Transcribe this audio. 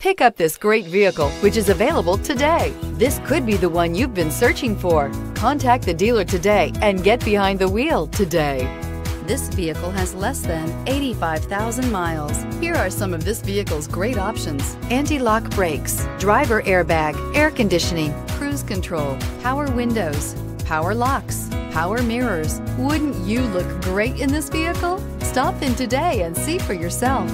Pick up this great vehicle, which is available today. This could be the one you've been searching for. Contact the dealer today and get behind the wheel today. This vehicle has less than 85,000 miles. Here are some of this vehicle's great options. Anti-lock brakes, driver airbag, air conditioning, cruise control, power windows, power locks, power mirrors. Wouldn't you look great in this vehicle? Stop in today and see for yourself.